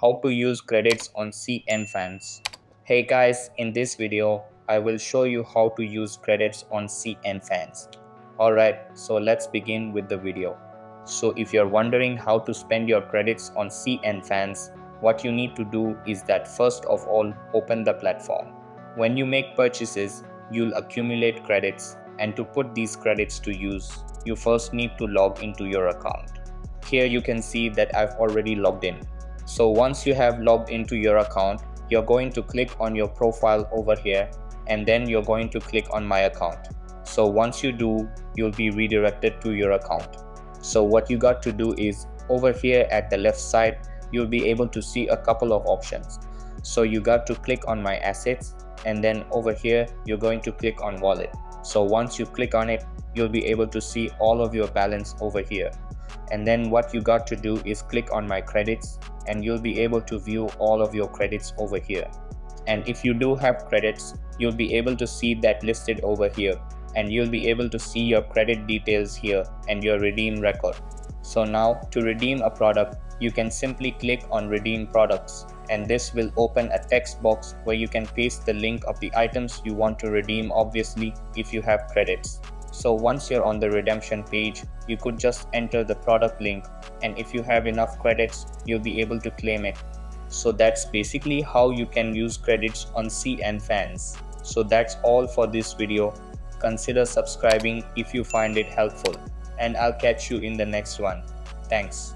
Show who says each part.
Speaker 1: how to use credits on CNFans. Hey guys, in this video, I will show you how to use credits on CNFans. Alright, so let's begin with the video. So if you're wondering how to spend your credits on CNFans, what you need to do is that first of all, open the platform. When you make purchases, you'll accumulate credits and to put these credits to use, you first need to log into your account. Here you can see that I've already logged in. So once you have logged into your account, you're going to click on your profile over here and then you're going to click on my account. So once you do, you'll be redirected to your account. So what you got to do is over here at the left side, you'll be able to see a couple of options. So you got to click on my assets and then over here, you're going to click on wallet. So once you click on it, you'll be able to see all of your balance over here and then what you got to do is click on my credits and you'll be able to view all of your credits over here. And if you do have credits you'll be able to see that listed over here and you'll be able to see your credit details here and your redeem record. So now to redeem a product you can simply click on redeem products and this will open a text box where you can paste the link of the items you want to redeem obviously if you have credits so once you're on the redemption page, you could just enter the product link and if you have enough credits, you'll be able to claim it. So that's basically how you can use credits on CNFans. So that's all for this video. Consider subscribing if you find it helpful and I'll catch you in the next one. Thanks.